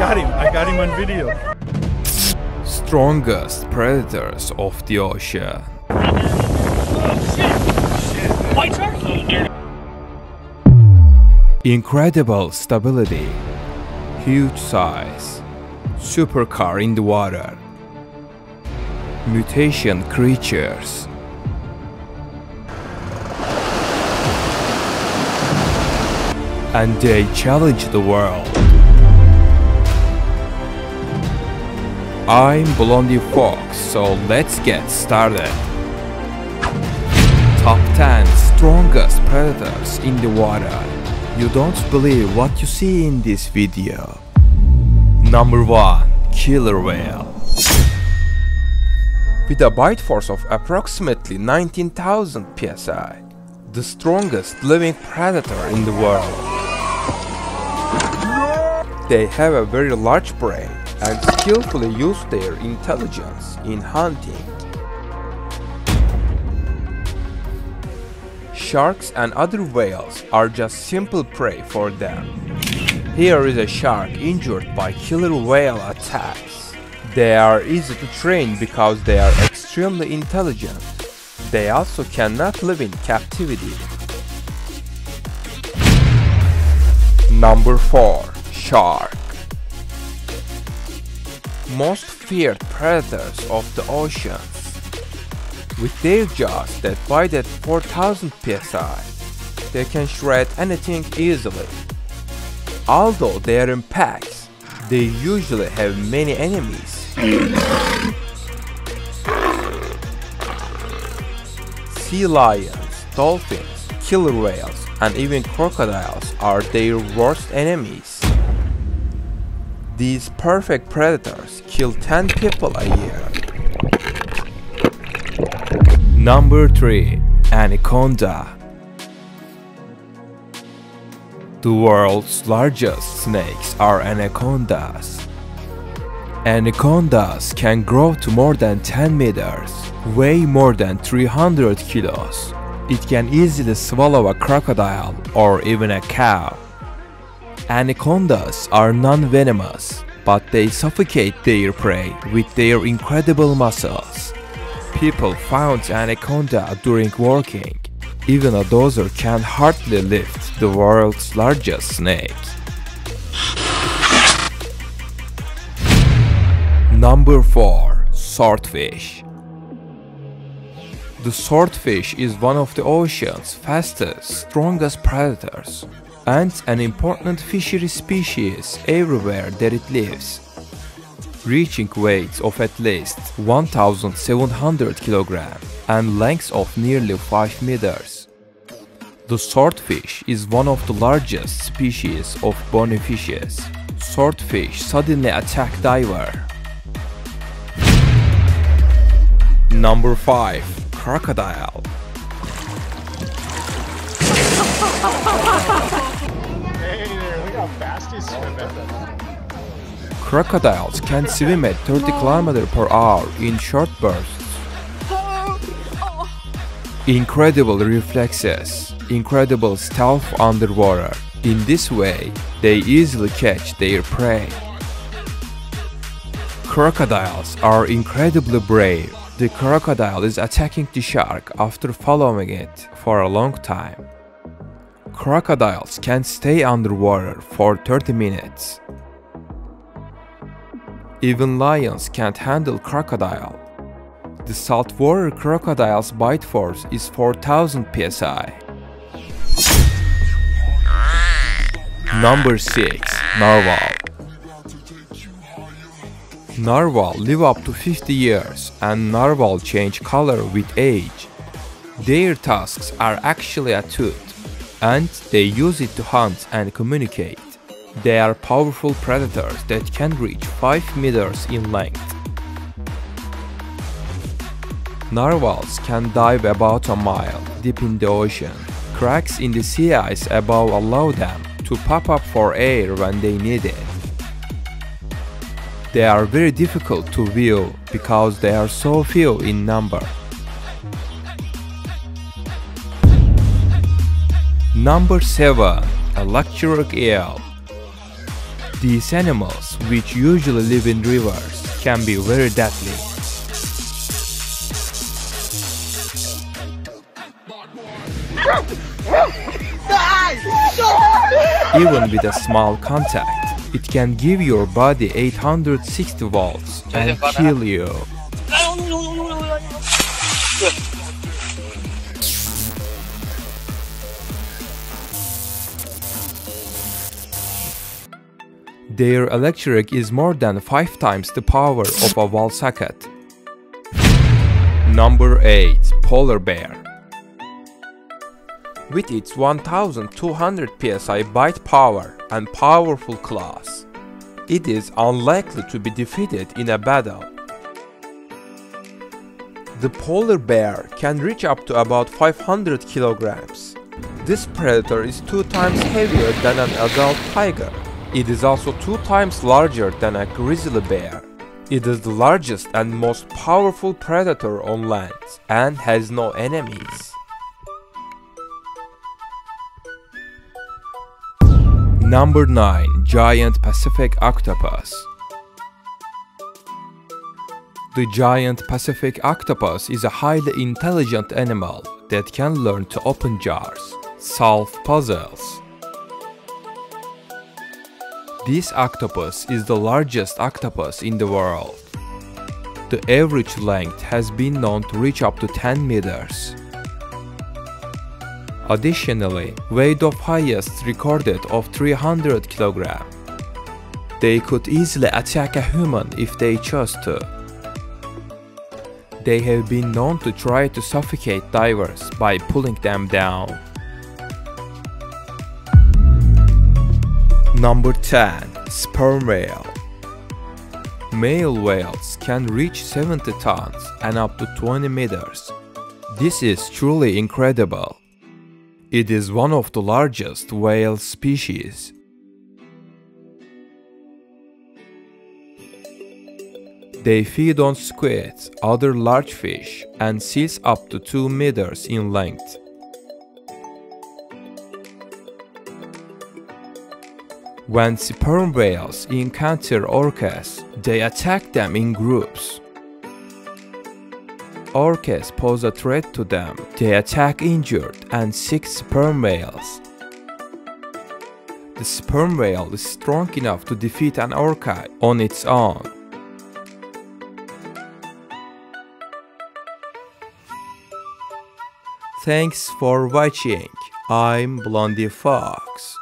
got him. I got him on video. Strongest predators of the ocean. Incredible stability, huge size, supercar in the water, mutation creatures. And they challenge the world. I'm Blondi Foks, so let's get started. Top 10 strongest predators in the water. You don't believe what you see in this video. Number 1. Killer Whale With a bite force of approximately 19,000 psi, the strongest living predator in the world. They have a very large brain and skillfully use their intelligence in hunting. Sharks and other whales are just simple prey for them. Here is a shark injured by killer whale attacks. They are easy to train because they are extremely intelligent. They also cannot live in captivity. Number 4. Shark Most feared predators of the oceans. With their jaws that bite at 4000 psi, they can shred anything easily. Although they are in packs, they usually have many enemies. sea lions, dolphins, killer whales, and even crocodiles are their worst enemies. These perfect predators kill 10 people a year. Number 3. Anaconda The world's largest snakes are anacondas. Anacondas can grow to more than 10 meters, weigh more than 300 kilos. It can easily swallow a crocodile or even a cow. Anacondas are non-venomous, but they suffocate their prey with their incredible muscles. People found anaconda during walking. Even a dozer can hardly lift the world's largest snake. Number 4. Swordfish The swordfish is one of the ocean's fastest, strongest predators and an important fishery species everywhere that it lives, reaching weights of at least 1700 kg and lengths of nearly 5 meters. The swordfish is one of the largest species of bony fishes. Swordfish suddenly attack diver. Number 5. Crocodile how fast he's swimming. Crocodiles can swim at 30 km per hour in short bursts. Incredible reflexes, incredible stealth underwater. In this way, they easily catch their prey. Crocodiles are incredibly brave. The crocodile is attacking the shark after following it for a long time. Crocodiles can stay underwater for 30 minutes. Even lions can't handle crocodile. The saltwater crocodile's bite force is 4000 psi. Number 6. Narwhal Narwhal live up to 50 years and narwhal change color with age. Their tusks are actually a tooth and they use it to hunt and communicate. They are powerful predators that can reach 5 meters in length. Narwhals can dive about a mile deep in the ocean. Cracks in the sea ice above allow them to pop up for air when they need it. They are very difficult to view because they are so few in number. Number 7. A Electric Eel These animals, which usually live in rivers, can be very deadly. Even with a small contact, it can give your body 860 volts and kill you. Their electric is more than 5 times the power of a wall socket. Number 8. Polar Bear With its 1200 psi bite power and powerful claws, it is unlikely to be defeated in a battle. The polar bear can reach up to about 500 kilograms. This predator is two times heavier than an adult tiger. It is also two times larger than a grizzly bear. It is the largest and most powerful predator on land and has no enemies. Number 9 Giant Pacific Octopus The giant Pacific octopus is a highly intelligent animal that can learn to open jars, solve puzzles, this octopus is the largest octopus in the world. The average length has been known to reach up to 10 meters. Additionally, weight of highest recorded of 300 kg. They could easily attack a human if they chose to. They have been known to try to suffocate divers by pulling them down. Number 10. Sperm whale Male whales can reach 70 tons and up to 20 meters. This is truly incredible. It is one of the largest whale species. They feed on squids, other large fish, and seals up to 2 meters in length. When sperm whales encounter orcas, they attack them in groups. Orcas pose a threat to them. They attack injured and sick sperm whales. The sperm whale is strong enough to defeat an orca on its own. Thanks for watching. I'm Blondi Foks.